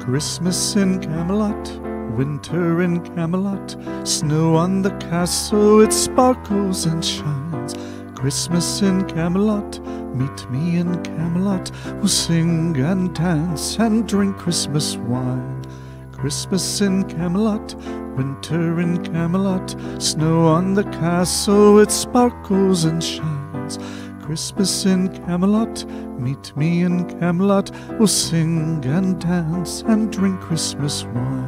Christmas in Camelot, winter in Camelot, snow on the castle, it sparkles and shines. Christmas in Camelot, meet me in Camelot, we'll sing and dance and drink Christmas wine. Christmas in Camelot, winter in Camelot, snow on the castle, it sparkles and shines. Christmas in Camelot, meet me in Camelot, we'll sing and dance and drink Christmas wine.